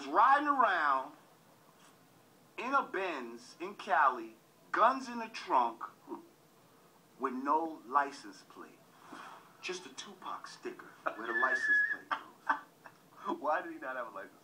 was riding around in a Benz in Cali, guns in the trunk, with no license plate. Just a Tupac sticker with a license plate. Why did he not have a license?